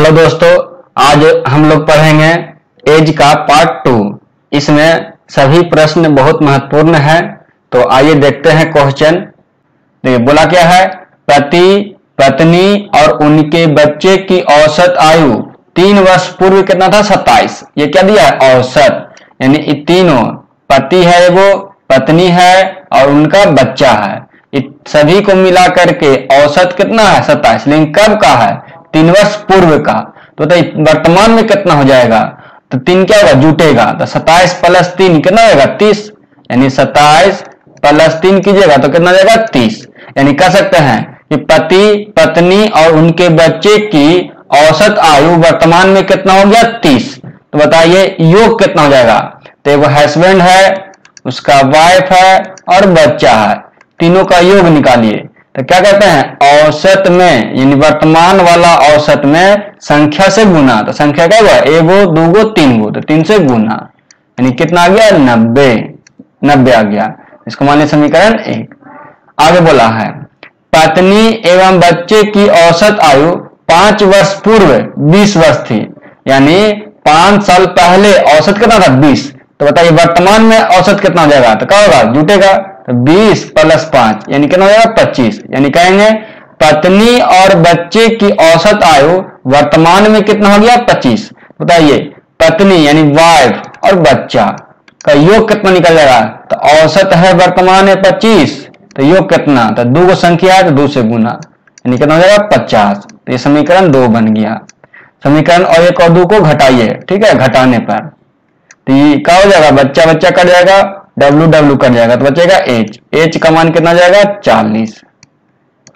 Hello दोस्तों, आज हम लोग पढ़ेंगे एज का पार्ट टू इसमें सभी प्रश्न बहुत महत्वपूर्ण है तो आइए देखते हैं क्वेश्चन देखिए, बोला क्या है? पति, पत्नी और उनके बच्चे की औसत आयु। तीन वर्ष पूर्व कितना था? सत्ताईस। ये क्या दिया है? औसत। यानी तीनों, पति है वो पत्नी है और उनका बच्चा है। सभी को मिला करके औसत कितना है? सत्ताईस। लेकिन कब का है? तीन वर्ष पूर्व का तो बताइए, वर्तमान में कितना हो जाएगा? तो तीन क्या होगा? जुटेगा। तो सताइस प्लस तीन कितना होगा तीस। यानी सताइस प्लस तीन कीजिएगा तो कितना जाएगा? तीस। यानी कह सकते हैं कि पति, पत्नी और उनके बच्चे की औसत आयु वर्तमान में कितना हो गया? तीस। तो बताइए, योग कितना हो जाएगा? तो एगो हस्बैंड है, उसका वाइफ है और बच्चा है। तीनों का योग निकालिए। तो क्या कहते हैं? औसत में, यानी वर्तमान वाला औसत में संख्या से गुना तो संख्या क्या हुआ? एगो दूगो तीन गो तो तीन से गुना यानी कितना आ गया? नब्बे। नब्बे आ गया। इसको मान लिया समीकरण एक। आगे बोला है, पत्नी एवं बच्चे की औसत आयु पाँच वर्ष पूर्व बीस वर्ष थी। यानी पाँच साल पहले औसत कितना था? बीस। तो बताइए, वर्तमान में औसत कितना हो जाएगा? तो क्या होगा? जुटेगा। तो बीस प्लस पाँच, यानी कितना हो जाएगा? पच्चीस। यानी कहेंगे, पत्नी और बच्चे की औसत आयु वर्तमान में कितना हो गया? पच्चीस। बताइए, पत्नी यानी वाइफ और बच्चा का योग कितना निकल जाएगा? तो औसत है वर्तमान में पच्चीस। तो योग कितना? तो दो गो संख्या है तो दो से गुना। यानी कितना हो जाएगा? पचास। तो ये समीकरण दो बन गया। समीकरण और एक और दो को घटाइए, ठीक है? घटाने पर। तो ये क्या हो जाएगा? बच्चा बच्चा कट जाएगा। डब्लू डब्लू कट जाएगा तो बचेगा एच एच का मान कितना जाएगा? चालीस।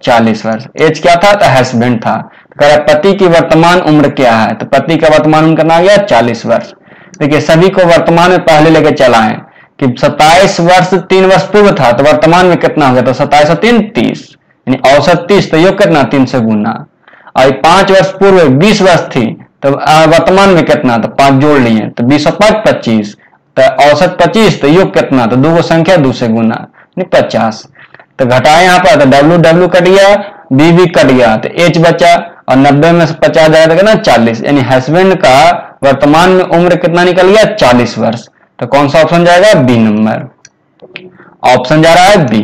चालीस वर्ष। एच क्या था? तो हस्बैंड था। कह पति की वर्तमान उम्र क्या है? तो पति का वर्तमान उम्र कितना गया? चालीस वर्ष। देखिए, सभी को वर्तमान में पहले लेके चला है कि सत्ताईस वर्ष तीन वर्ष पूर्व था तो वर्तमान में कितना हो गया? तो सत्ताईस और तीन, तीस। यानी औसत तीस तो योग कितना तीन से गुना। और पाँच वर्ष पूर्व, बीस वर्ष थी तो वर्तमान में कितना? तो पाँच जोड़ लिए। तो बीस और पाँच, पच्चीस। तो औसत पच्चीस तो योग कितना? तो दो संख्या दो से गुना पचास। तो घटाए यहाँ पर तो डब्ल्यू डब्ल्यू कट गया बी बी कट गया तो एच बचा, और नब्बे में से पचास जाएगा तो कितना? चालीस। यानी हस्बैंड का वर्तमान में उम्र कितना निकल गया? चालीस वर्ष। तो कौन सा ऑप्शन जाएगा? बी नंबर ऑप्शन जा रहा है बी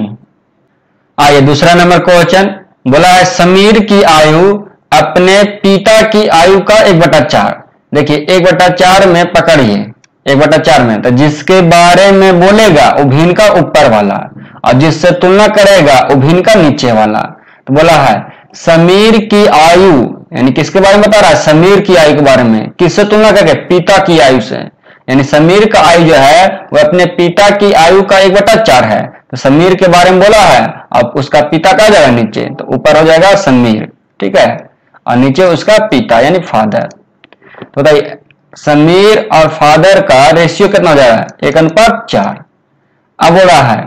आइए दूसरा नंबर क्वेश्चन बोला है, समीर की आयु अपने पिता की आयु का एक बटा चार। देखिए, एक बटा चार में पकड़िए। एक बटा चार में तो जिसके बारे में बोलेगा वो भिन का ऊपर वाला, और जिससे तुलना करेगा वो भिन का नीचे वाला। तो बोला है, समीर की आयु, यानी किसके बारे में बता रहा है? समीर की आयु के बारे में। किससे तुलना करके? पिता की आयु से। यानी समीर का आयु जो है, वो अपने पिता की आयु का एक बटा चार है। तो समीर के बारे में बोला है, अब उसका पिता का जाएगा? नीचे। तो ऊपर हो जाएगा समीर। ठीक है? और नीचे उसका पिता, यानी फादर। तो बताइए समीर और फादर का रेशियो कितना हो जाएगा एक अनुपात चार। अब हो रहा है,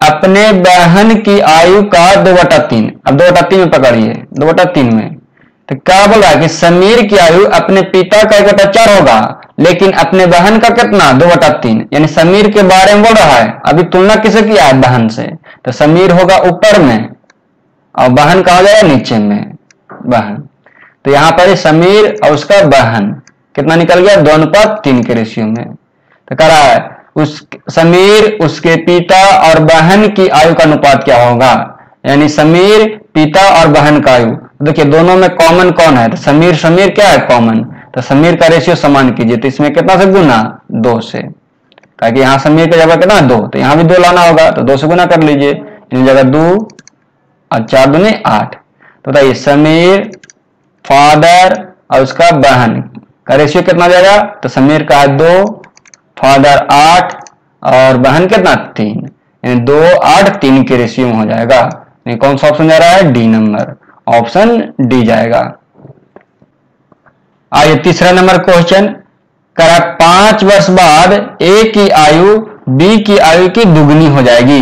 अपने बहन की आयु का दो बटा तीन। अब दो बटा तीन में पकड़िए, दो बटा तीन में। तो क्या बोल रहा है कि समीर की आयु अपने पिता का एक बटा चार होगा, लेकिन अपने बहन का कितना? दो बटा तीन। यानी समीर के बारे में बोल रहा है, अभी तुलना किसे किया है बहन से? तो समीर होगा ऊपर में, और बहन कहा जाएगा नीचे में, बहन। तो यहाँ पर समीर और उसका बहन। कितना निकल गया? दो अनुपात तीन के रेशियो में। तो कह रहा है, उस समीर, उसके पिता और बहन की आयु का अनुपात क्या होगा? यानी समीर, पिता और बहन का आयु। देखिए, दोनों में कॉमन कौन है? तो समीर समीर क्या है? कॉमन तो समीर का रेशियो समान कीजिए तो इसमें कितना से गुना? दो से। ताकि यहाँ समीर का जगह कितना? दो। तो यहाँ भी दो लाना होगा तो दो से गुना कर लीजिए। इन जगह दो और चार दुनी आठ। तो बताइए, समीर, फादर और उसका बहन। का रेशियो कितना जाएगा? तो समीर का दो, फादर आठ, और बहन कितना? तीन। यानी दो, आठ, तीन के रेशियो हो जाएगा। कौन सा ऑप्शन जा रहा है? डी नंबर ऑप्शन डी जाएगा। आइए तीसरा नंबर क्वेश्चन करा पाँच वर्ष बाद ए की आयु बी की आयु की दुगनी हो जाएगी।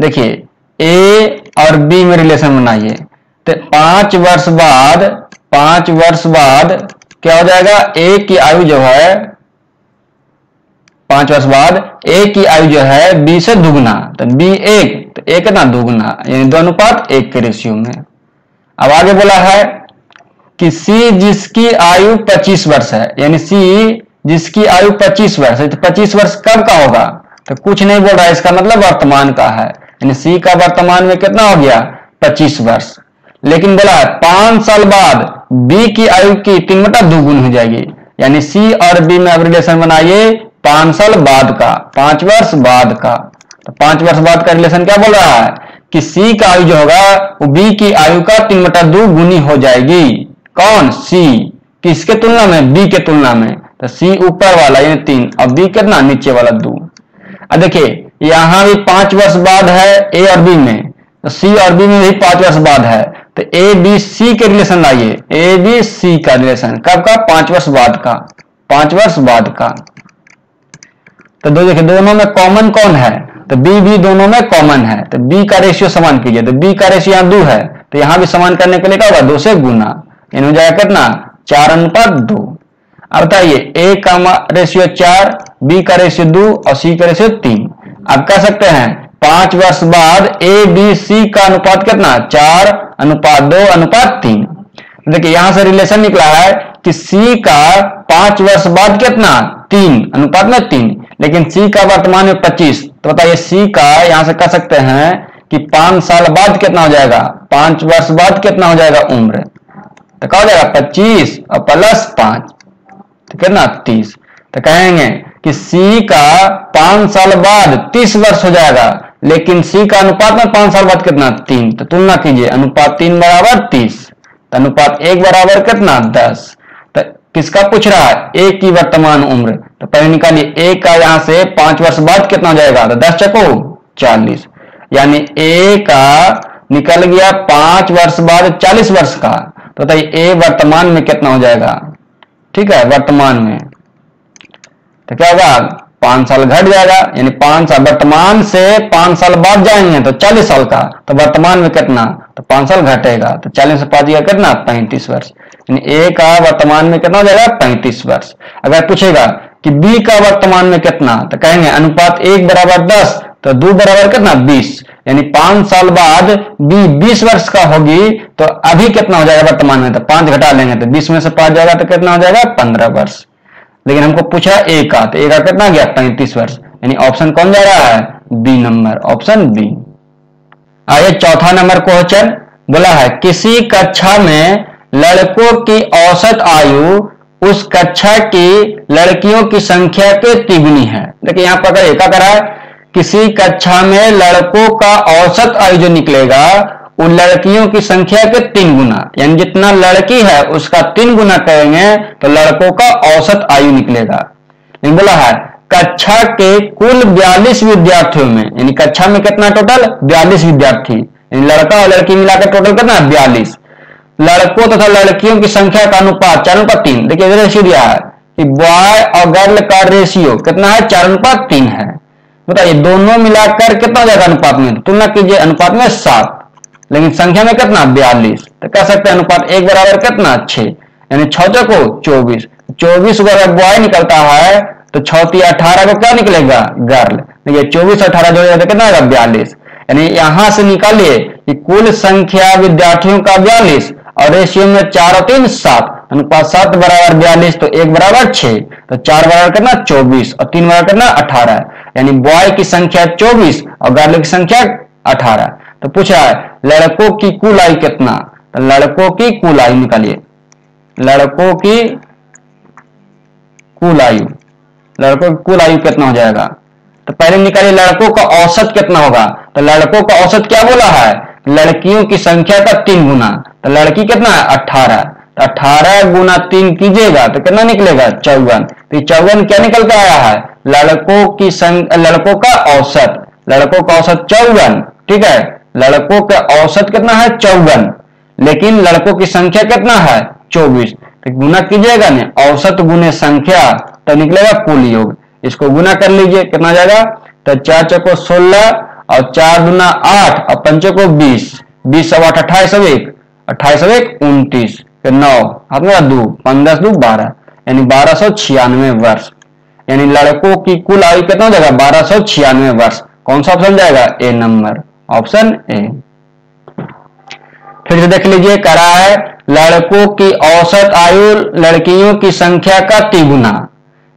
देखिए ए और बी में रिलेशन बनाइए। तो पाँच वर्ष बाद, पाँच वर्ष बाद क्या हो जाएगा? ए की आयु जो है, पाँच वर्ष बाद ए की आयु जो है बी से दुगना। तो बी एक तो एक ना दुगना। यानी दो अनुपात एक के रेशियो में। अब आगे बोला है कि सी जिसकी आयु 25 वर्ष है, यानी सी जिसकी आयु 25 वर्ष है तो 25 वर्ष कब का होगा? तो कुछ नहीं बोल रहा है, इसका मतलब वर्तमान का है। यानी सी का वर्तमान में कितना हो गया? 25 वर्ष। लेकिन बोला है पाँच साल बाद बी की आयु की तीन बटा दो गुण हो जाएगी। यानी सी और बी में अब रिलेशन बनाइए, पाँच साल बाद का, पाँच वर्ष बाद का। तो पाँच वर्ष बाद का रिलेशन क्या बोल रहा है? कि सी का आयु जो होगा, वो बी की आयु का तीन बटा दो गुनी हो जाएगी। कौन? सी किसके तुलना में? बी के तुलना में। तो सी ऊपर वाला, यानी तीन। और बी कितना? नीचे वाला दो। अब देखिए, यहाँ भी पाँच वर्ष बाद है ए और बी में। तो सी और बी में भी पाँच वर्ष बाद है। तो ए बी सी के रिलेशन लाइए। ए बी सी का रिलेशन कब का? पाँच वर्ष बाद का। पाँच वर्ष बाद का। तो दो देखिए, दोनों में कॉमन कौन है? तो बी भी दोनों में कॉमन है। तो बी का रेशियो समान कीजिए। तो बी का रेशियो यहाँ दो है। तो यहाँ भी समान करने के लिए क्या होगा? दो से गुना इन जाएगा कितना? चार अनुपात दो। अब बताइए ए का रेशियो चार बी का रेशियो दो और सी का रेशियो तीन। अब कह सकते हैं, पाँच वर्ष बाद ए बी सी का अनुपात कितना? चार अनुपात दो, अनुपात तीन। देखिए, यहाँ से रिलेशन निकला है कि सी का पाँच वर्ष बाद कितना? तीन। अनुपात में तीन। लेकिन सी का वर्तमान में पच्चीस। तो बताइए सी का यहाँ से कह सकते हैं कि पाँच साल बाद कितना हो जाएगा? पाँच वर्ष बाद कितना हो जाएगा उम्र? तो क्या हो जाएगा पच्चीस और प्लस पाँच। तो कितना? तीस। तो कहेंगे कि सी का पाँच साल बाद तीस वर्ष हो जाएगा। लेकिन सी का अनुपात में पाँच साल बाद कितना? तीन। तो तुलना कीजिए। अनुपात तीन बराबर तीस। तो अनुपात एक बराबर कितना? दस। तो किसका पूछ रहा है? एक की वर्तमान उम्र। तो पहले निकालिए एक का यहाँ से पाँच वर्ष बाद कितना हो जाएगा? तो दस चको चालीस। यानी ए का निकल गया पाँच वर्ष बाद चालीस वर्ष का। तो बताइए ए वर्तमान में कितना हो जाएगा? ठीक है, वर्तमान में। तो क्या होगा? पाँच साल घट जाएगा, यानी पाँच साल, वर्तमान से पाँच साल बाद जाएँगे तो चालीस साल का तो वर्तमान में कितना? तो पाँच साल घटेगा तो चालीस से पाँच कितना? पैंतीस वर्ष। यानी ए का वर्तमान में कितना हो जाएगा? पैंतीस वर्ष। अगर पूछेगा कि बी का वर्तमान में कितना तो कहेंगे अनुपात एक बराबर दस तो दो बराबर कितना? बीस। यानी पाँच साल बाद बी बीस वर्ष का होगी तो अभी कितना हो जाएगा वर्तमान में? तो पाँच घटा लेंगे तो बीस में से पाँच जाएगा तो कितना हो जाएगा? पंद्रह वर्ष। लेकिन हमको पूछा ए का तो ए का कितना गया? पैंतीस वर्ष। यानी ऑप्शन कौन जा रहा है? बी नंबर ऑप्शन बी आइए चौथा नंबर क्वेश्चन बोला है, किसी कक्षा में लड़कों की औसत आयु उस कक्षा की लड़कियों की संख्या के तिगुनी है। देखिए यहाँ पर अगर एका करा है, किसी कक्षा में लड़कों का औसत आयु जो निकलेगा उन लड़कियों की संख्या के तीन गुना। यानी जितना लड़की है, उसका तीन गुना करेंगे तो लड़कों का औसत आयु निकलेगा। बोला है, कक्षा के कुल बयालीस विद्यार्थियों में, यानी कक्षा में कितना टोटल बयालीस विद्यार्थी। लड़का और लड़की मिलाकर टोटल कितना? बयालीस। लड़कों तथा तो लड़कियों की संख्या का अनुपात चार अनुपात तीन। देखिए रेशियो दिया है कि बॉय और गर्ल का रेशियो कितना है? चार अनुपात तीन है। बताइए, दोनों मिलाकर कितना जाएगा अनुपात में? तुलना कीजिए अनुपात में सात। लेकिन संख्या में कितना? बयालीस। तो कह सकते हैं अनुपात एक बराबर कितना? छह। यानी छह को चौबीस। चौबीस अगर बॉय निकलता है तो छौती अठारह को क्या निकलेगा? गर्ल। देखिए चौबीस अठारह जो है कितना आएगा बयालीस। यानी यहाँ से निकालिए कि कुल संख्या विद्यार्थियों का बयालीस और रेशियो में चार और तीन सात। अनुपात सात बराबर बयालीस तो एक बराबर छह। तो चार बराबर करना चौबीस। और तीन बराबर करना अठारह। यानी बॉय की संख्या चौबीस और गर्ल की संख्या अठारह। तो पूछा है, लड़कों की कुल आयु कितना? तो लड़कों की कुल आयु निकालिए। लड़कों की कुल आयु लड़कों की कुल आयु कितना हो जाएगा? तो पहले निकालिए, लड़कों का औसत कितना होगा? तो लड़कों का औसत क्या बोला है? लड़कियों की संख्या का तीन गुना। तो लड़की कितना है? अठारह तो अठारह गुना तीन कीजिएगा तो कितना निकलेगा? चौवन। तो चौवन क्या निकल आया है? लड़कों की संख्या लड़कों का औसत। लड़कों का औसत चौवन। ठीक है? लड़कों का औसत कितना है? चौवन। लेकिन लड़कों की संख्या कितना है? चौबीस। तो गुना कीजिएगा ना, औसत गुने संख्या तो निकलेगा कुल योग। इसको गुना कर लीजिए, कितना जाएगा? तो चार चौको सोलह और चार गुना आठ, और पंचो को बीस। बीस सौ आठ, अट्ठाईस सौ एक। अट्ठाईस सौ एक, उनतीस। नौ में दो, पंद्रह दो, बारह। यानी बारह सौ छियानवे वर्ष। यानी लड़कों की कुल आयु कितना हो जाएगा? बारह सौ छियानवे वर्ष। कौन सा ऑप्शन जाएगा? A number. Option A. फिर से देख लीजिए करा है, लड़कों की औसत आयु लड़कियों की संख्या का तिगुना,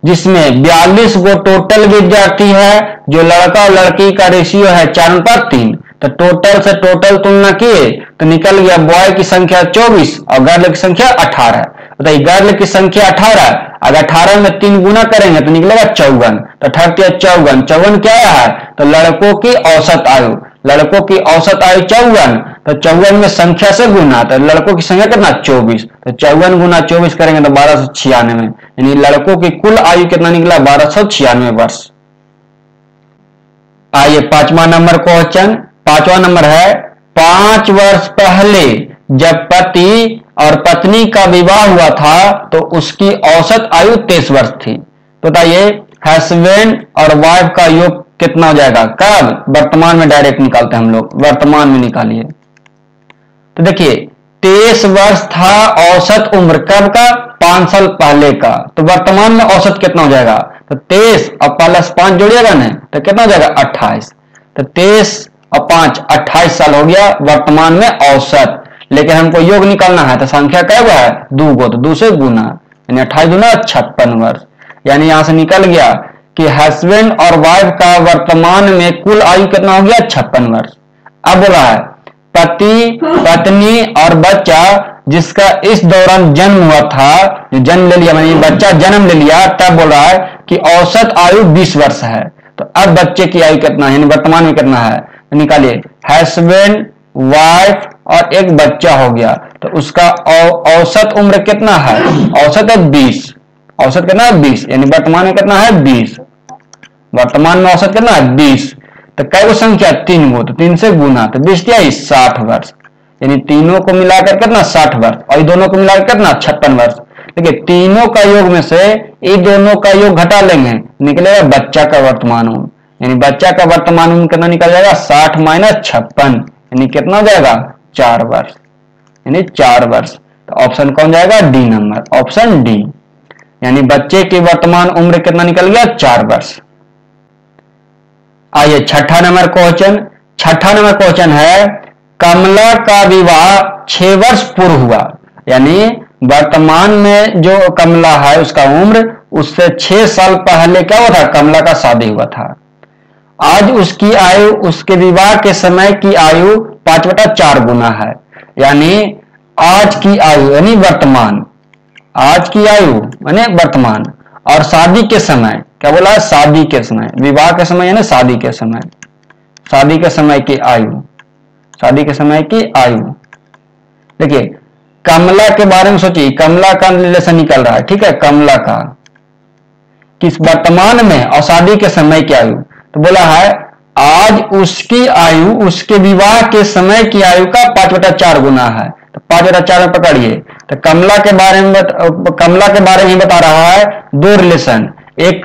जिसमें बयालीस गो टोटल विद्यार्थी है, जो लड़का और लड़की का रेशियो है चार पर तीन। तो टोटल से टोटल तुलना किए तो निकल गया बॉय की संख्या 24 और गर्ल की संख्या 18 बताइए गर्ल की संख्या 18 अगर 18 में तीन गुना करेंगे तो निकलेगा चौवन। तो अठारह चौवन चौवन क्या है? तो लड़कों की औसत आयु। लड़कों की औसत आयु चौवन तो चौवन में संख्या से गुना तो लड़कों की संख्या कितना? चौबीस। तो चौवन गुना चौबीस करेंगे तो बारह सौ छियानवे। यानी लड़कों की कुल आयु कितना निकला? बारह सौ छियानवे वर्ष। आइए पांचवा नंबर क्वेश्चन। पांचवा नंबर है, पाँच वर्ष पहले जब पति और पत्नी का विवाह हुआ था तो उसकी औसत आयु तेईस वर्ष थी। बताइए तो हस्बैंड और वाइफ का योग कितना हो जाएगा? कब? वर्तमान में डायरेक्ट निकालते हैं हम लोग। वर्तमान में निकालिए। तो देखिए, तेईस वर्ष था औसत उम्र कब का? पाँच साल पहले का। तो वर्तमान में औसत कितना हो जाएगा? तो तेईस और प्लस पाँच जोड़िएगा ना तो कितना हो जाएगा? अट्ठाईस। तो तेईस और पाँच, अट्ठाईस साल हो गया, वर्तमान में औसत। लेकिन हमको योग निकालना है तो संख्या क्या हुआ है? दो गो तो दूसरे गुना। यानी अट्ठाईस गुना छप्पन वर्ष। यानी यहाँ से निकल गया कि हस्बैंड और वाइफ का वर्तमान में कुल आयु कितना हो गया? छप्पन वर्ष। अब बोला है, पति, पत्नी और बच्चा, जिसका इस दौरान जन्म हुआ था, जन्म ले लिया मैंने बच्चा जन्म ले लिया, तब बोल रहा है कि औसत आयु 20 वर्ष है। तो अब बच्चे की आयु कितना है? वर्तमान में कितना है? तो निकालिए हस्बैंड वाइफ और एक बच्चा हो गया। तो उसका औसत उम्र कितना है? औसत है बीस। औसत कितना है? बीस। यानी वर्तमान में कितना है? बीस। वर्तमान में औसत कितना है? बीस। तो कई संख्या तीन गो तो तीन से गुना तो बीस क्या साठ वर्ष। यानी तीनों को मिलाकर कितना? साठ वर्ष। और दोनों को मिलाकर कितना? छप्पन वर्ष। देखिए, तीनों का योग में से ये दोनों का योग घटा लेंगे, निकलेगा बच्चा का वर्तमान उम्र। यानी बच्चा का वर्तमान उम्र कितना निकल जाएगा? साठ माइनस छप्पन। यानी कितना हो जाएगा? चार वर्ष। यानी चार वर्ष। तो ऑप्शन कौन जाएगा? D number. Option D. यानी बच्चे की वर्तमान उम्र कितना निकल गया? चार वर्ष। आइए छठा नंबर क्वेश्चन। छठा नंबर क्वेश्चन है, कमला का विवाह छह वर्ष पूर्व हुआ। यानी वर्तमान में जो कमला है, उसका उम्र, उससे छह साल पहले क्या हुआ था? कमला का शादी हुआ था। आज उसकी आयु, उसके विवाह के समय की आयु पाँच बटा चार गुना है। यानी आज की आयु, यानी वर्तमान। आज की आयु यानी वर्तमान, और शादी के समय, क्या बोला है? शादी के समय, विवाह के समय यानी शादी के समय। शादी के समय की आयु, शादी के समय की आयु। देखिए, कमला के बारे में सोचिए, कमला का रिलेशन निकल रहा है, ठीक है? कमला का। किस वर्तमान में और शादी के समय की आयु। तो बोला है, आज उसकी आयु, उसके विवाह के समय की आयु का पाँच बटा चार गुना है। तो पाँच बटा चार में पकड़िए तो कमला के बारे में बत, कमला के बारे में बता रहा है दो रिलेशन एक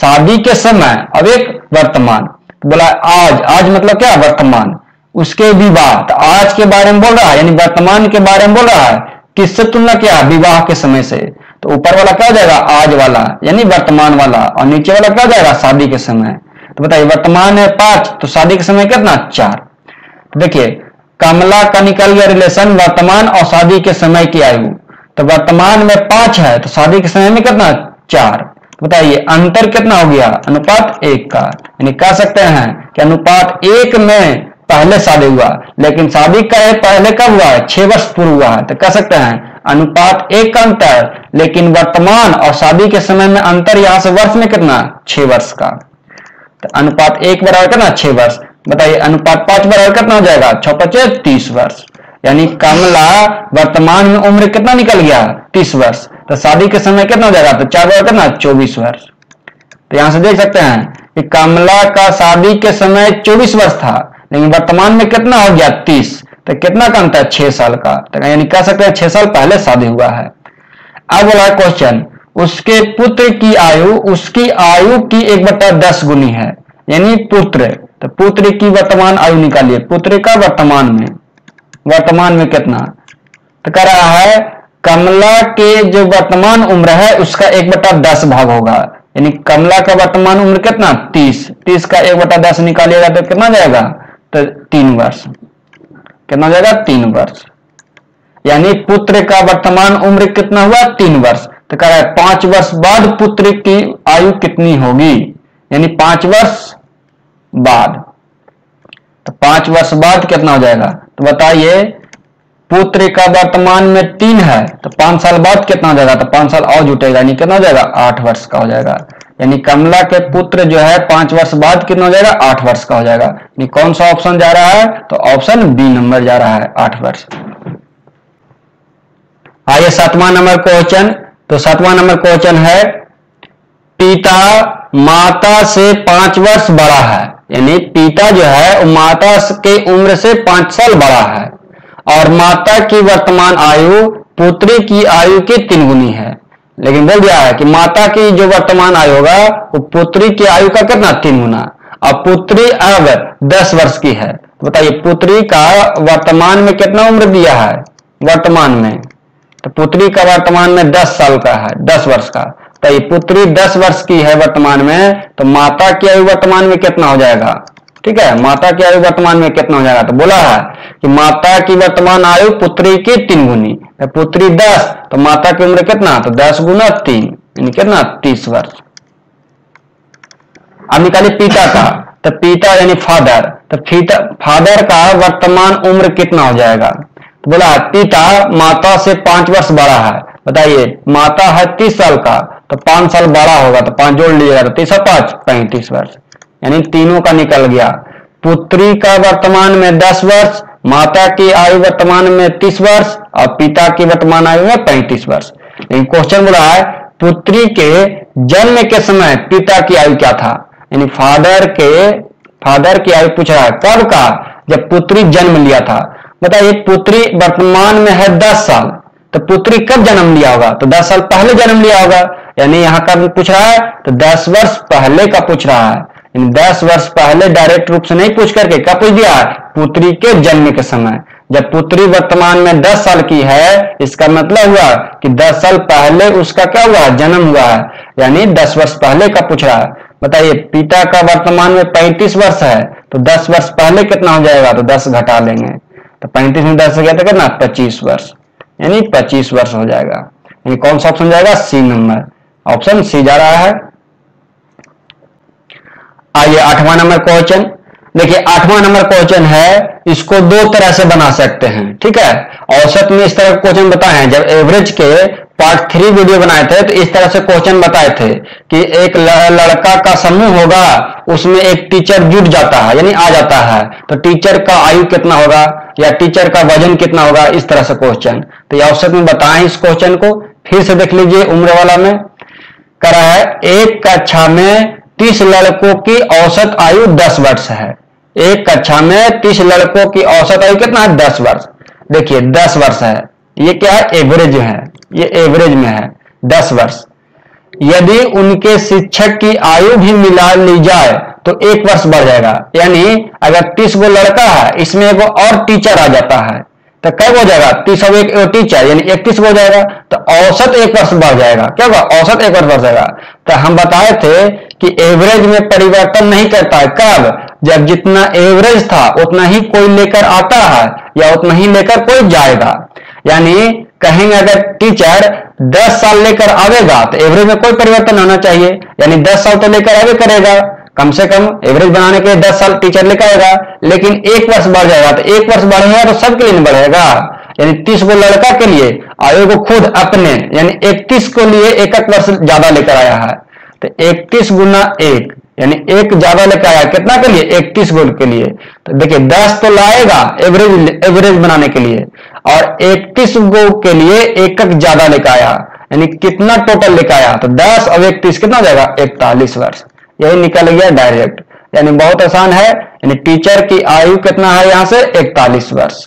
शादी के समय और एक वर्तमान। तो बोला आज आज मतलब क्या वर्तमान? उसके विवाह तो आज के बारे में बोल रहा है यानी वर्तमान के बारे में बोल रहा है किससे तुलना क्या? विवाह के समय से। तो ऊपर वाला क्या जाएगा? आज वाला यानी वर्तमान वाला और नीचे वाला क्या जाएगा? शादी के समय। तो बताइए वर्तमान है पाँच तो शादी के समय कितना? चार। तो देखिए कमला का निकल गया रिलेशन वर्तमान और शादी के समय की आयु। तो वर्तमान में पाँच है तो शादी के समय में कितना? चार। बताइए, अंतर कितना हो गया? अनुपात एक का। यानी कह सकते हैं कि अनुपात एक में पहले शादी हुआ, लेकिन शादी का पहले कब हुआ? है छह वर्ष पूर्व हुआ है। तो कह सकते हैं, अनुपात एक का अंतर लेकिन वर्तमान और शादी के समय में अंतर यहाँ से वर्ष में कितना? छह वर्ष का। तो अनुपात एक बराबर कितना? छह वर्ष। बताइए, अनुपात पाँच बराबर कितना हो जाएगा? छह पच्चीस, तीस वर्ष। यानी कमला वर्तमान में उम्र कितना निकल गया? तीस वर्ष। तो शादी के समय कितना हो जाएगा? तो चार बार कितना चौबीस वर्ष। तो यहाँ से देख सकते हैं कि कमला का शादी के समय चौबीस वर्ष था, लेकिन वर्तमान में कितना हो गया? तीस। तो कितना का अंतर छह साल का। तो यानी कह सकते हैं छह साल पहले शादी हुआ है। अब बोला क्वेश्चन उसके पुत्र की आयु, उसकी आयु की एक बटा दस गुनी है। यानी पुत्र तो पुत्र की वर्तमान आयु निकालिए। पुत्र का वर्तमान में। वर्तमान में कितना? तो कह रहा है, कमला के जो वर्तमान उम्र है, उसका एक बटा दस भाग होगा। यानी कमला का वर्तमान उम्र कितना? तीस। तीस का एक बटा दस निकालिएगा तो कितना जाएगा? तो तीन वर्ष। कितना जाएगा? तीन वर्ष। यानी पुत्र का वर्तमान उम्र कितना हुआ? तीन वर्ष। तो कह रहा है, पाँच वर्ष बाद पुत्र की आयु कितनी होगी? यानी पाँच वर्ष बाद। तो पाँच वर्ष बाद कितना हो जाएगा? तो बताइए, पुत्र का वर्तमान में तीन है तो पाँच साल बाद कितना हो जाएगा? तो पाँच साल और जुटेगा, यानी कितना हो जाएगा? आठ वर्ष का हो जाएगा। यानी कमला के पुत्र जो है, पाँच वर्ष बाद कितना हो जाएगा? आठ वर्ष का हो जाएगा। यानी कौन सा ऑप्शन जा रहा है? तो ऑप्शन बी नंबर जा रहा है, आठ वर्ष। आइए सातवां नंबर क्वेश्चन तो सातवां नंबर क्वेश्चन है, पिता माता से पाँच वर्ष बड़ा है। यानी पिता जो है माता के उम्र से पाँच साल बड़ा है और माता की वर्तमान आयु पुत्री की आयु के तीन गुनी है। लेकिन बोल दिया है कि माता की जो वर्तमान आयु होगा, वो पुत्री की आयु का कितना? तीन गुना। और पुत्री अब दस वर्ष की है। तो बताइए, पुत्री का वर्तमान में कितना उम्र दिया है? वर्तमान में। तो पुत्री का वर्तमान में दस साल का है, दस वर्ष का। तो ये पुत्री दस वर्ष की है वर्तमान में तो माता की आयु वर्तमान में कितना हो जाएगा? ठीक है, माता की आयु वर्तमान में कितना हो जाएगा? तो बोला है कि माता की वर्तमान आयु पुत्री की तीन गुनी तो पुत्री दस तो माता की उम्र कितना? तो दस गुना तीन, यानी कितना? तीस वर्ष। अब निकालिए पिता का तो पिता यानी फादर तो पिता, फादर का वर्तमान उम्र कितना हो जाएगा? तो बोला पिता माता से पाँच वर्ष बड़ा है, बताइए, माता है तीस साल का तो पाँच साल बड़ा होगा तो पाँच जोड़ लीजिएगा तो तीस पाँच पैंतीस वर्ष। यानी तीनों का निकल गया। पुत्री का वर्तमान में दस वर्ष, माता की आयु वर्तमान में तीस वर्ष, और पिता की वर्तमान आयु में पैंतीस वर्ष। लेकिन क्वेश्चन बोला है, पुत्री के जन्म के समय पिता की आयु क्या था? यानी फादर के फादर की आयु पूछ रहा है, कब का? जब पुत्री जन्म लिया था। बताइए, पुत्री वर्तमान में है दस साल तो पुत्री कब जन्म लिया होगा? तो दस साल पहले जन्म लिया होगा। यानी यहाँ कब पूछ रहा है तो दस वर्ष पहले का पूछ रहा है। यानी दस वर्ष पहले डायरेक्ट रूप से नहीं पूछ करके क्या पूछ दिया? पुत्री के जन्म के समय। जब पुत्री वर्तमान में दस साल की है, इसका मतलब हुआ कि दस साल पहले उसका क्या हुआ? जन्म हुआ है। यानी दस वर्ष पहले का पूछ रहा है। बताइए, पिता का वर्तमान में पैंतीस वर्ष है तो दस वर्ष पहले कितना हो जाएगा? तो दस घटा लेंगे। तो पैंतीस में दस हो गया तो कितना? पच्चीस वर्ष। यानी पच्चीस वर्ष हो जाएगा। यानी कौन सा ऑप्शन जाएगा? सी नंबर। ऑप्शन सी जा रहा है। आइए आठवां नंबर क्वेश्चन। देखिए, आठवां नंबर क्वेश्चन है, इसको दो तरह से बना सकते हैं, ठीक है? औसत में इस तरह क्वेश्चन बताए जब एवरेज के पार्ट थ्री वीडियो बनाए थे तो इस तरह से क्वेश्चन बताए थे कि एक लड़का का समूह होगा, उसमें एक टीचर जुट जाता है, यानी आ जाता है। तो टीचर का आयु कितना होगा, या टीचर का वज़न कितना होगा, इस तरह से क्वेश्चन। तो ये औसत में बताएँ इस क्वेश्चन को, फिर से देख लीजिए उम्र वाला में। करा है। एक कक्षा में तीस लड़कों की औसत आयु दस वर्ष है। एक कक्षा में तीस लड़कों की औसत आयु कितना है? दस वर्ष। देखिए, दस वर्ष है। ये क्या है? एवरेज है। ये एवरेज में है। दस वर्ष। यदि उनके शिक्षक की आयु भी मिला ली जाए तो एक वर्ष बढ़ जाएगा। यानी अगर तीस गो लड़का है, इसमें एगो और टीचर आ जाता है। तो कब हो जाएगा? तीस अब एक टीचर यानी इकतीस हो जाएगा तो औसत एक वर्ष बढ़ जाएगा। क्या होगा औसत एक वर्ष बढ़ जाएगा। तो हम बताए थे कि एवरेज में परिवर्तन नहीं करता है कब? जब जितना एवरेज था, उतना ही कोई लेकर आता है, या उतना ही लेकर कोई जाएगा। यानी कहेंगे अगर टीचर 10 साल लेकर आवेगा तो एवरेज में कोई परिवर्तन होना चाहिए। यानी 10 साल तो लेकर आवे करेगा। कम से कम एवरेज बनाने के लिए दस साल टीचर लेकर आएगा लेकिन एक वर्ष बढ़ जाएगा तो एक वर्ष बढ़ेगा तो सबके लिए बढ़ेगा। यानी तीस गो लड़का के लिए आयोग खुद अपने, यानी इकतीस को लिए एक एक वर्ष ज़्यादा लेकर आया है। तो इकतीस गुना एक, यानी एक ज़्यादा लेकर आया कितना के लिए? इकतीस गो के लिए। तो देखिए, दस तो लाएगा एवरेज एवरेज बनाने के लिए, और इकतीस गो के लिए एक एक ज़्यादा लेकर आया, यानी कितना टोटल लेकर आया? तो दस और इकतीस कितना जाएगा? इकतालीस वर्ष। यही निकल गया डायरेक्ट यानी बहुत आसान है, यानी टीचर की आयु कितना है यहाँ से? इकतालीस वर्ष।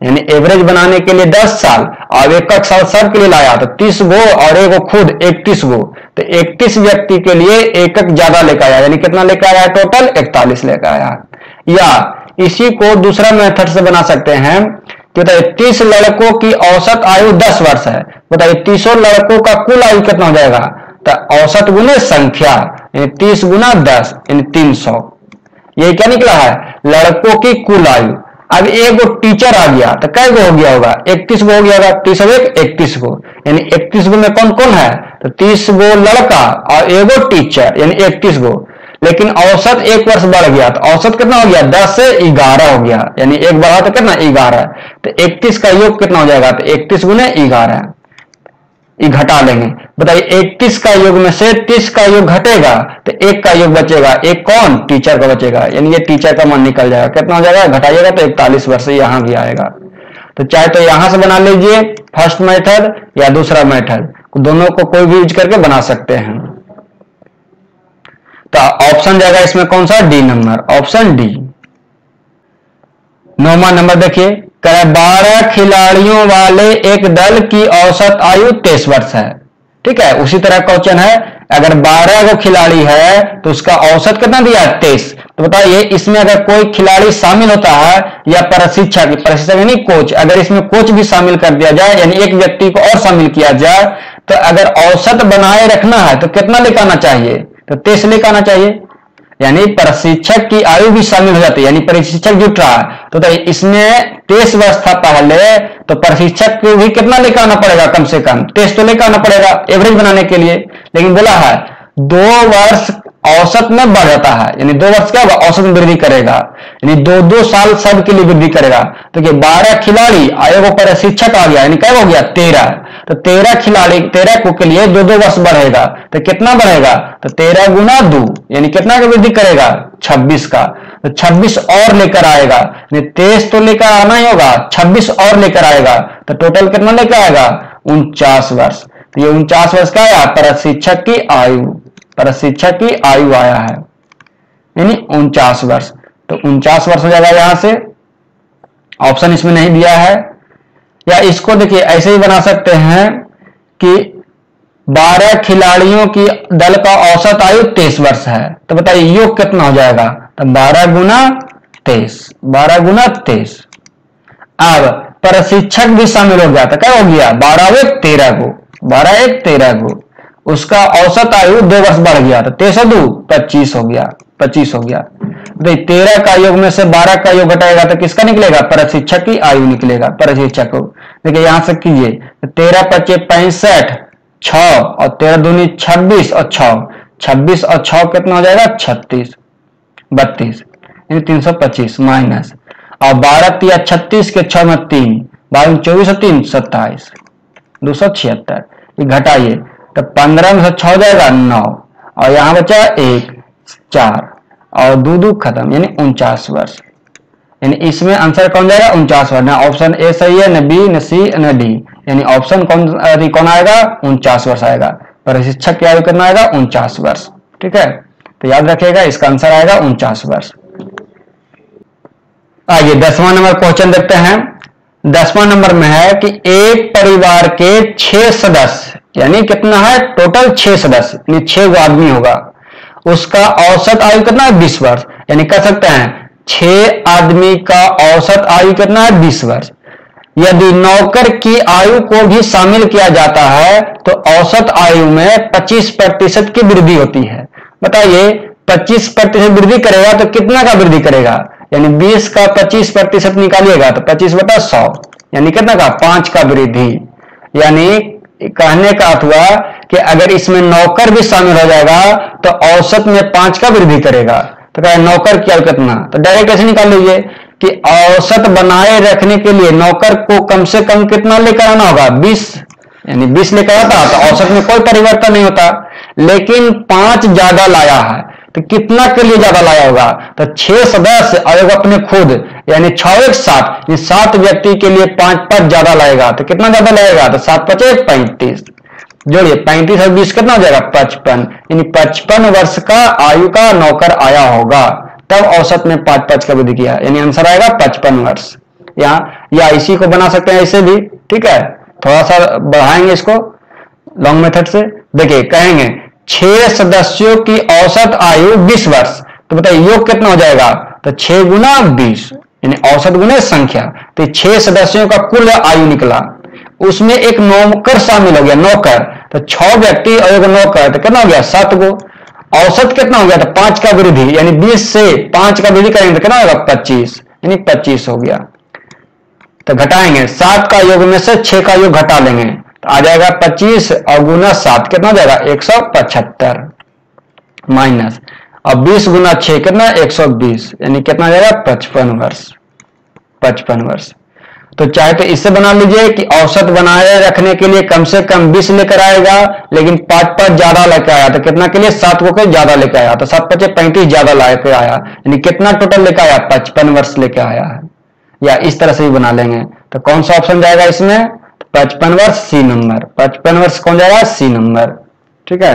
यानी एवरेज बनाने के लिए 10 साल, और एक साल सब के लिए लाया तो 30 गो और एक खुद 31 गो। तो 31 व्यक्ति के लिए एक एक ज़्यादा लेकर आया, यानी कितना लेकर आया टोटल 41 लेकर आया। या इसी को दूसरा मेथड से बना सकते हैं। कि बताइए, तीस लड़कों की औसत आयु 10 वर्ष है। बताइए, तीसों लड़कों का कुल आयु कितना हो जाएगा? तो औसत गुने संख्या तीस गुना दस, यानी तीन सौ। ये क्या निकला है? लड़कों की कुल आयु। अब एक गो टीचर आ गया तो कै गो हो गया होगा? इकतीस गो हो गया होगा, तीस और एक इकतीस गो। यानी इकतीस गो में कौन कौन है? तो तीस गो लड़का और एगो टीचर, यानी इकतीस गो। लेकिन औसत एक वर्ष बढ़ गया तो औसत कितना हो गया? दस से ग्यारह हो गया। यानी एक बढ़ा तो कितना? ग्यारह। तो इकतीस का योग कितना हो जाएगा? तो इकतीस गुने ग्यारह। घटा लेंगे बताइए 31 का योग में से 30 का योग घटेगा तो एक का योग बचेगा। एक कौन? टीचर का बचेगा। यानी ये टीचर का मन निकल जाएगा। कितना हो जाएगा? घटाइएगा तो इकतालीस वर्ष यहाँ भी आएगा। तो चाहे तो यहाँ से बना लीजिए, फ़र्स्ट मेथड या दूसरा मेथड। दोनों को कोई भी यूज़ करके बना सकते हैं। तो ऑप्शन जाएगा इसमें कौन सा? D number. Option D. नौवा नंबर देखिए। कह बारह खिलाड़ियों वाले एक दल की औसत आयु तेईस वर्ष है। ठीक है, उसी तरह क्वेश्चन है, अगर बारह गो खिलाड़ी है तो उसका औसत कितना दिया? है तेईस। तो बताइए, इसमें अगर कोई खिलाड़ी शामिल होता है, या प्रशिक्षक प्रशिक्षक यानी कोच अगर इसमें कोच भी शामिल कर दिया जाए, यानी एक व्यक्ति को और शामिल किया जाए तो अगर औसत बनाए रखना है तो कितना लेकर आना चाहिए? तो तेईस लेकर आना चाहिए। यानी प्रशिक्षक की आयु भी शामिल हो जाती है यानी प्रशिक्षक जुट रहा है। तो, तो इसमें तेईस वर्ष था पहले तो प्रशिक्षक को भी कितना लेकर आना पड़ेगा कम से कम? टेस्ट तो लेकर आना पड़ेगा एवरेज बनाने के लिए। लेकिन बोला है दो वर्ष औसत में बढ़ जाता है। यानी दो वर्ष क्या होगा औसत में वृद्धि करेगा। यानी दो दो साल सब के लिए वृद्धि करेगा। तो क्या बारह खिलाड़ी आयोग पर शिक्षक आ गया, यानी क्या हो गया? तेरह। तो तेरह खिलाड़ी, तेरह को के लिए दो दो वर्ष बढ़ेगा। तो कितना बढ़ेगा? तो तेरह गुना दो, यानी कितना का वृद्धि करेगा? छब्बीस का। तो छब्बीस और लेकर आएगा। यानी तेईस तो लेकर आना ही होगा। छब्बीस और लेकर आएगा। तो टोटल कितना लेकर आएगा? उनचास वर्ष। तो ये उनचास वर्ष का आया प्रशिक्षक की आयु। प्रशिक्षक की आयु आया है, यानी उनचास वर्ष। तो उनचास वर्ष हो जाएगा यहाँ से। ऑप्शन इसमें नहीं दिया है। या इसको देखिए, ऐसे ही बना सकते हैं कि 12 खिलाड़ियों की दल का औसत आयु 23 वर्ष है। तो बताइए, योग कितना हो जाएगा? तो 12 गुना तेईस, बारह गुना तेईस। अब प्रशिक्षक भी शामिल हो गया तो क्या हो गया? बारह एक तेरह को बारह एक तेरह को उसका औसत आयु दो वर्ष बढ़ गया तो तेईस दो पच्चीस हो गया, पच्चीस हो गया। तेरह का योग में से बारह का योग घटाएगा तो किसका निकलेगा? प्रशिक्षक की आयु निकलेगा, प्रशिक्षक देखिए, यहाँ से कीजिए। तेरह पच्चीस पैंसठ छ और तेरह दूनी छब्बीस, और छ छब्बीस और छ कितना हो जाएगा? छत्तीस, बत्तीस। तीन सौ पच्चीस, माइनस। और बारह तिया छत्तीस के छ में तीन बारह चौबीस और तीन, सत्ताईस। दो सौ छिहत्तर। घटाइए। तो पंद्रह में से छ जाएगा नौ। और यहाँ बचा एक, चार। और दो दो खत्म, यानी उनचास वर्ष। यानी इसमें आंसर कौन जाएगा? उनचास वर्ष। ना ऑप्शन ए सही है, न बी, न सी, न डी। यानी ऑप्शन कौन कौन आएगा? उनचास वर्ष आएगा। प्रशिक्षक की आयु कितना आएगा? उनचास वर्ष। ठीक है? तो याद रखिएगा, इसका आंसर आएगा उनचास वर्ष। आइए दसवां नंबर क्वेश्चन देखते हैं। दसवां नंबर में है कि एक परिवार के छह सदस्य, यानी कितना है? टोटल छह सदस्य, यानी छह आदमी होगा। उसका औसत आयु कितना है? बीस वर्ष, यानी कह सकते हैं, छह आदमी का औसत आयु कितना है? बीस वर्ष। यदि नौकर की आयु को भी शामिल किया जाता है तो औसत आयु में 25 प्रतिशत की वृद्धि होती है। बताइए 25 प्रतिशत वृद्धि करेगा तो कितना का वृद्धि करेगा? यानी 20 का 25 प्रतिशत निकालिएगा तो 25 बता 100 यानी कितना का? पाँच का वृद्धि। यानी कहने का अर्थ हुआ कि अगर इसमें नौकर भी शामिल हो जाएगा तो औसत में पाँच का वृद्धि करेगा। तो कहे, नौकर क्या कितना तो डायरेक्ट ऐसे निकाल लीजिए कि औसत बनाए रखने के लिए नौकर को कम से कम कितना लेकर आना होगा? बीस। यानी बीस लेकर आता तो औसत में कोई परिवर्तन नहीं होता। लेकिन पाँच ज़्यादा लाया है। तो कितना के लिए ज़्यादा लाया होगा? तो छह सदस्य और अपने खुद, यानी छ एक सात सात व्यक्ति के लिए पाँच पाँच ज़्यादा लाएगा। तो कितना ज़्यादा लाएगा? तो सात पचे पैंतीस। जोड़िए, पैंतीस और बीस कितना हो जाएगा? पचपन। यानी पचपन वर्ष का आयु का नौकर आया होगा। तब औसत में पाँच पाँच का वृद्धि किया। यानी आंसर आएगा पचपन वर्ष। यहाँ या इसी को बना सकते हैं ऐसे भी। ठीक है? थोड़ा सा बढ़ाएँगे इसको लॉन्ग मेथड से। देखिए, कहेंगे छह सदस्यों की औसत आयु बीस वर्ष। तो बताइए, योग कितना हो जाएगा? तो छह गुना बीस, यानी औसत गुना संख्या। तो छह सदस्यों का कुल आयु निकला। उसमें एक नौकर शामिल हो गया, नौकर। तो छह व्यक्ति और एक नौकर तो कितना हो गया? सात गो। औसत कितना हो गया? तो पाँच का वृद्धि, यानी बीस से पाँच का वृद्धि करेंगे तो कितना होगा? पच्चीस, यानी पच्चीस हो गया। तो घटाएँगे। सात का योग में से छह का योग घटा लेंगे। तो आ जाएगा पच्चीस, और गुना सात कितना जाएगा? एक सौ पचहत्तर। माइनस। और बीस गुना छह कितना? एक सौ बीस। यानी कितना जाएगा? पचपन वर्ष। पचपन वर्ष। तो चाहे तो इससे बना लीजिए कि औसत बनाए रखने के लिए कम से कम बीस लेकर आएगा, लेकिन पाँच पाँच ज़्यादा लेकर आया तो कितना के लिए? सात को कहीं ज़्यादा लेकर आया। तो सात पचे पैंतीस ज़्यादा लेकर आया। यानी कितना टोटल लेकर आया? पचपन वर्ष लेकर आया है। या इस तरह से भी बना लेंगे। तो कौन सा ऑप्शन जाएगा इसमें? पचपन वर्ष, सी नंबर। पचपन वर्ष कौन जाएगा सी नंबर। ठीक है?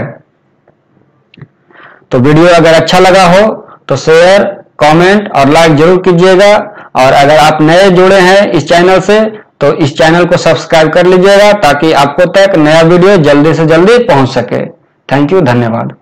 तो वीडियो अगर अच्छा लगा हो तो शेयर कमेंट और लाइक ज़रूर कीजिएगा। और अगर आप नए जुड़े हैं इस चैनल से तो इस चैनल को सब्सक्राइब कर लीजिएगा ताकि आपको तक नया वीडियो जल्दी से जल्दी पहुँच सके। थैंक यू धन्यवाद।